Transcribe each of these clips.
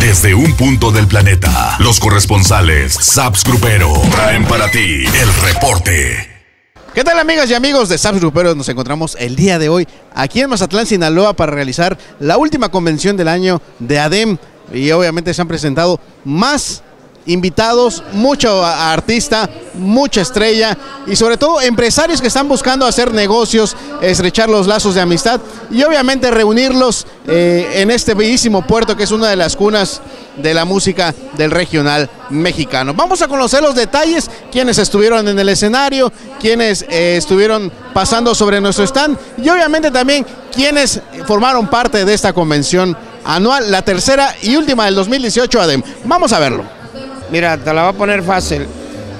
Desde un punto del planeta, los corresponsales Saps Grupero traen para ti el reporte. ¿Qué tal amigas y amigos de Saps Gruperos? Nos encontramos el día de hoy aquí en Mazatlán, Sinaloa para realizar la última convención del año de ADEM y obviamente se han presentado más invitados, mucho artista, mucha estrella y sobre todo empresarios que están buscando hacer negocios, estrechar los lazos de amistad y obviamente reunirlos eh, en este bellísimo puerto que es una de las cunas de la música del regional mexicano. Vamos a conocer los detalles, quienes estuvieron en el escenario, quienes eh, estuvieron pasando sobre nuestro stand y obviamente también quienes formaron parte de esta convención anual, la tercera y última del 2018 ADEM. Vamos a verlo. Mira, te la voy a poner fácil.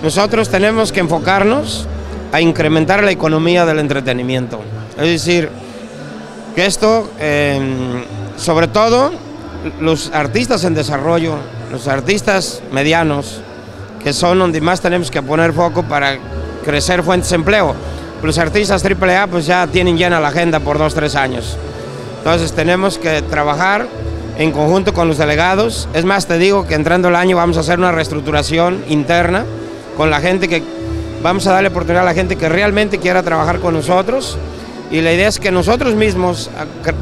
Nosotros tenemos que enfocarnos a incrementar la economía del entretenimiento. Es decir, que esto, em, sobre todo, los artistas en desarrollo, los artistas medianos, que son donde más tenemos que poner foco para crecer fuentes de empleo. Los artistas AAA pues ya tienen llena la agenda por dos, tres años. Entonces tenemos que trabajar en conjunto con los delegados. Es más, te digo que entrando el año vamos a hacer una reestructuración interna con la gente que vamos a darle oportunidad a la gente que realmente quiera trabajar con nosotros. Y la idea es que nosotros mismos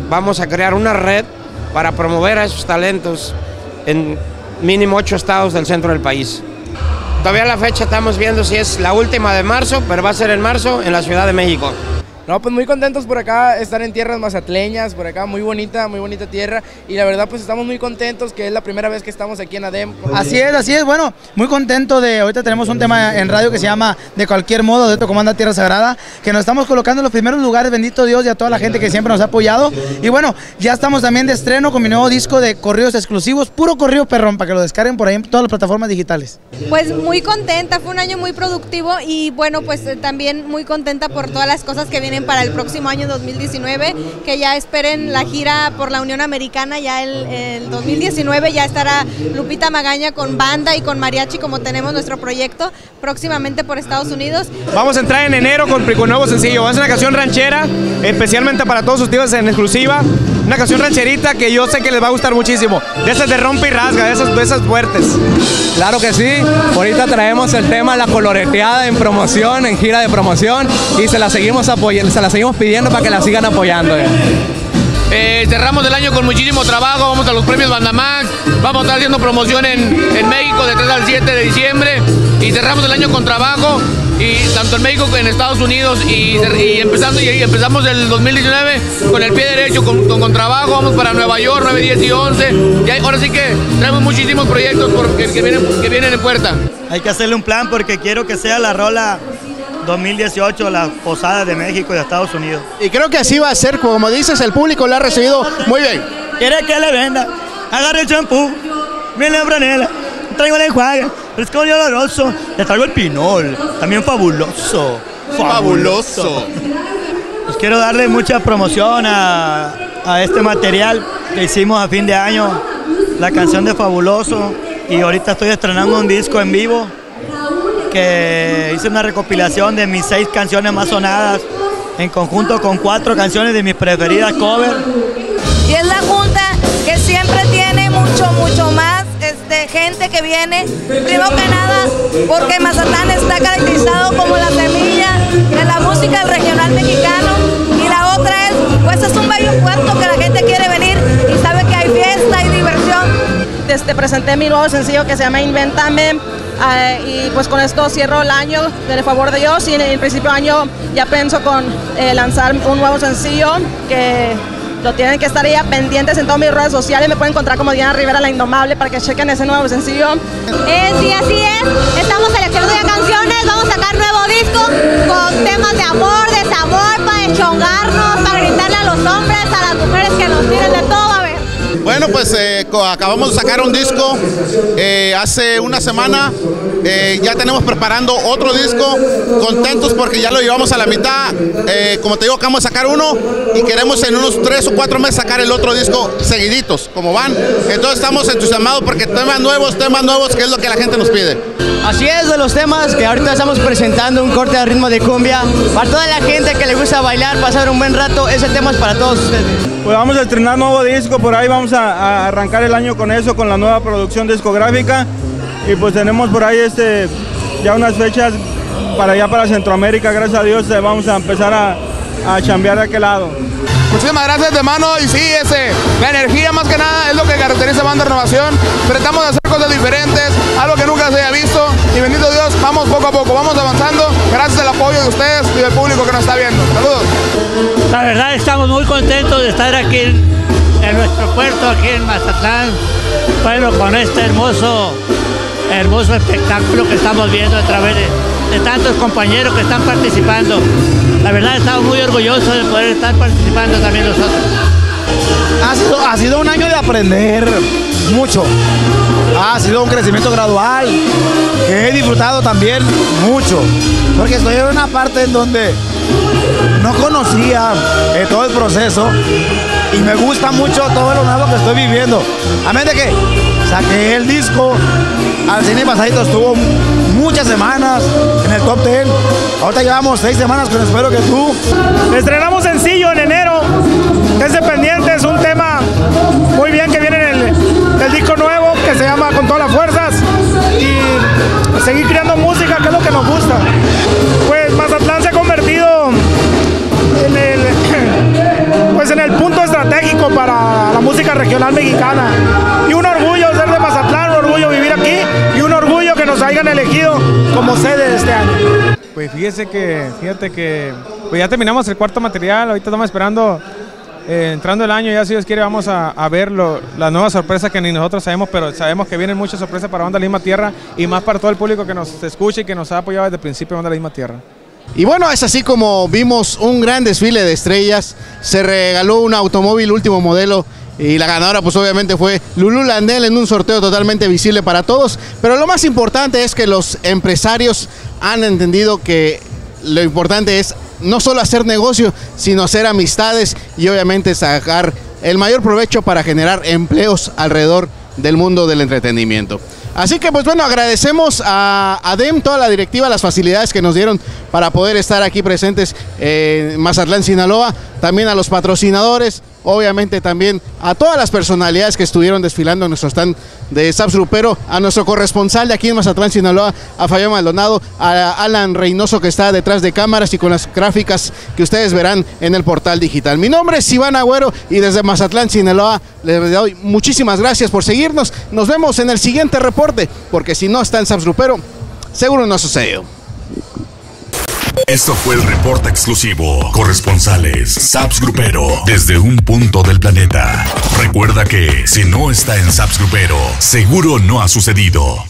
vamos a crear una red para promover a esos talentos en mínimo ocho estados del centro del país. Todavía la fecha estamos viendo si es la última de marzo, pero va a ser en marzo en la Ciudad de México. No, pues muy contentos por acá, estar en tierras mazatleñas, por acá, muy bonita, muy bonita tierra. Y la verdad, pues estamos muy contentos que es la primera vez que estamos aquí en ADEM. Así es, así es. Bueno, muy contento de. Ahorita tenemos un tema en radio que se llama De cualquier modo, de esto comanda Tierra Sagrada, que nos estamos colocando en los primeros lugares, bendito Dios, y a toda la gente que siempre nos ha apoyado. Y bueno, ya estamos también de estreno con mi nuevo disco de corridos exclusivos, puro corrido perrón, para que lo descarguen por ahí en todas las plataformas digitales. Pues muy contenta, fue un año muy productivo y bueno, pues también muy contenta por todas las cosas que vienen para el próximo año 2019, que ya esperen la gira por la Unión Americana, ya el, 2019 ya estará Lupita Magaña con banda y con mariachi como tenemos nuestro proyecto próximamente por Estados Unidos. Vamos a entrar en enero con, con nuevo sencillo, es una canción ranchera, especialmente para todos ustedes en exclusiva, una canción rancherita que yo sé que les va a gustar muchísimo, de esas de rompe y rasga, de esas, de esas fuertes. Claro que sí, ahorita traemos el tema La Coloreteada en promoción, en gira de promoción y se la seguimos apoyando, se la seguimos pidiendo para que la sigan apoyando. Eh, cerramos el año con muchísimo trabajo, vamos a los premios Bandamax, vamos a estar haciendo promoción en, en México de 3 al 7 de diciembre y cerramos el año con trabajo y tanto en México como en Estados Unidos y, empezando y empezamos el 2019 con el pie derecho, con, con, trabajo, vamos para Nueva York 9, 10 y 11 y ahora sí que traemos muchísimos proyectos porque, que, vienen, que vienen en puerta. Hay que hacerle un plan porque quiero que sea la rola 2018 la posada de México y de Estados Unidos. Y creo que así va a ser, como dices, el público la ha recibido muy bien. ¿Quiere que le venda? Agarre el champú, viene la franela, traigo el enjuague, fresco y oloroso, le traigo el pinol, también fabuloso. Fabuloso. Pues quiero darle mucha promoción a, a este material que hicimos a fin de año, la canción de Fabuloso, y ahorita estoy estrenando un disco en vivo que hice una recopilación de mis seis canciones más sonadas en conjunto con cuatro canciones de mis preferidas covers. Y es la junta que siempre tiene mucho, mucho más viene, primero que nada, porque Mazatlán está caracterizado como la semilla de la música regional mexicano. Y la otra es, pues es un bello puerto que la gente quiere venir y sabe que hay fiesta y diversión. Este, presenté mi nuevo sencillo que se llama Inventame Ah, y pues con esto cierro el año del favor de Dios y en el principio de año ya pienso con eh, lanzar un nuevo sencillo que lo tienen que estar ya pendientes en todas mis redes sociales. Me pueden encontrar como Diana Rivera la Indomable para que chequen ese nuevo sencillo. Eh, sí, así es. Estamos seleccionando ya canciones. Vamos a sacar nuevo disco con temas de amor, de sabor, para enchongarnos, para gritarle a los hombres, a las mujeres que nos tiren de todo. Bueno, pues eh, acabamos de sacar un disco eh, hace una semana. Eh, ya tenemos preparando otro disco. Contentos porque ya lo llevamos a la mitad. como te digo, acabamos de sacar uno y queremos en unos tres o cuatro meses sacar el otro disco seguiditos, como van. Entonces estamos entusiasmados porque temas nuevos, temas nuevos, que es lo que la gente nos pide. Así es, de los temas que ahorita estamos presentando, un corte de ritmo de cumbia. Para toda la gente que le gusta bailar, pasar un buen rato, ese tema es para todos ustedes. Pues vamos a estrenar nuevo disco, por ahí vamos a, arrancar el año con eso, con la nueva producción discográfica y pues tenemos por ahí este, ya unas fechas para allá para Centroamérica, gracias a Dios eh, vamos a empezar a, a chambear de aquel lado. Muchísimas gracias de mano y sí, ese, la energía más que nada es lo que caracteriza a Banda Renovación. Tratamos de hacer cosas diferentes, La verdad estamos muy contentos de estar aquí en, nuestro puerto, aquí en Mazatlán, bueno, con este hermoso, hermoso espectáculo que estamos viendo a través de, de tantos compañeros que están participando. La verdad estamos muy orgullosos de poder estar participando también nosotros. Ha sido, ha sido un año de aprender mucho. Ha sido un crecimiento gradual he disfrutado también mucho. Porque estoy en una parte en donde no conocía eh, todo el proceso y me gusta mucho todo lo nuevo que estoy viviendo. A menos de que saqué el disco, al cine pasadito estuvo muchas semanas en el top 10. Ahorita llevamos seis semanas con Espero que tú. Estrenamos sencillo en enero, Desde Pendientes, un tema muy bien que viene en el, el disco nuevo que se llama Con todas las fuerzas y seguir creando música que es lo que nos gusta. Pues Mazatlán se ha convertido en el, pues en el punto estratégico para la música regional mexicana y un orgullo ser de Mazatlán, un orgullo vivir aquí y un orgullo que nos hayan elegido como sede de este año. Pues fíjese que, fíjate que, pues ya terminamos el cuarto material, ahorita estamos esperando, eh, entrando el año, ya si Dios quiere vamos a, ver lo- la nueva sorpresa que ni nosotros sabemos, pero sabemos que vienen muchas sorpresas para Banda La Misma Tierra y más para todo el público que nos escucha y que nos ha apoyado desde el principio La Misma Tierra. Y bueno, es así como vimos un gran desfile de estrellas. Se regaló un automóvil último modelo y la ganadora pues obviamente fue Lulu Landel en un sorteo totalmente visible para todos. Pero lo más importante es que los empresarios han entendido que lo importante es no solo hacer negocio, sino hacer amistades y obviamente sacar el mayor provecho para generar empleos alrededor del mundo del entretenimiento. Así que pues bueno, agradecemos a ADEM, toda la directiva, las facilidades que nos dieron para poder estar aquí presentes en Mazatlán, Sinaloa, también a los patrocinadores, obviamente también a todas las personalidades que estuvieron desfilando en nuestro stand de Saps Grupero, a nuestro corresponsal de aquí en Mazatlán, Sinaloa, a Fabián Maldonado, a Alan Reynoso que está detrás de cámaras y con las gráficas que ustedes verán en el portal digital. Mi nombre es Iván Agüero y desde Mazatlán, Sinaloa, les doy muchísimas gracias por seguirnos. Nos vemos en el siguiente reporte, porque si no está en Saps Grupero, seguro no sucedió. Esto fue el reporte exclusivo. Corresponsales Saps Grupero desde un punto del planeta. Recuerda que si no está en Saps Grupero, seguro no ha sucedido.